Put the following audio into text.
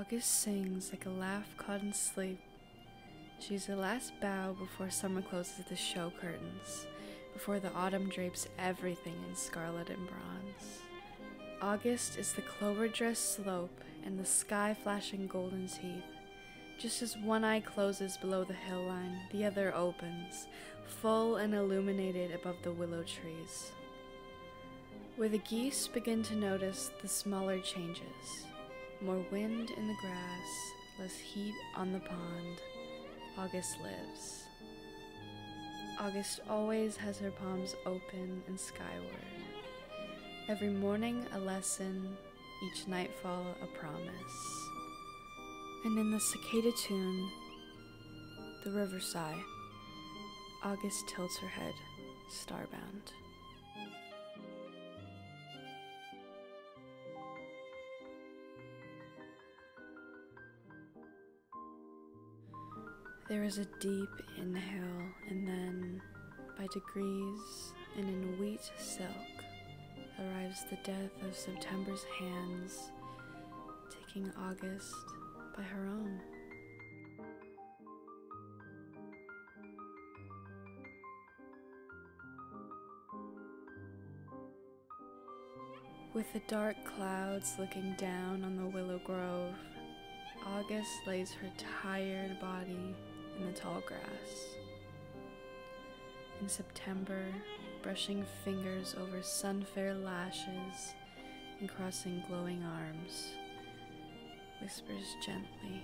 August sings like a laugh caught in sleep. She's the last bow before summer closes the show curtains, before the autumn drapes everything in scarlet and bronze. August is the clover dressed slope and the sky flashing golden teeth. Just as one eye closes below the hill line, the other opens, full and illuminated above the willow trees. Where the geese begin to notice the smaller changes more wind in the grass, less heat on the pond, August lives. August always has her palms open and skyward. Every morning a lesson, each nightfall a promise. And in the cicada tune, the river sigh, August tilts her head, starbound. There is a deep inhale, and then, by degrees and in wheat silk, arrives the death of September's hands, taking August by her own. With the dark clouds looking down on the willow grove, August lays her tired body tall grass. In September, brushing fingers over sun-fair lashes and crossing glowing arms, whispers gently,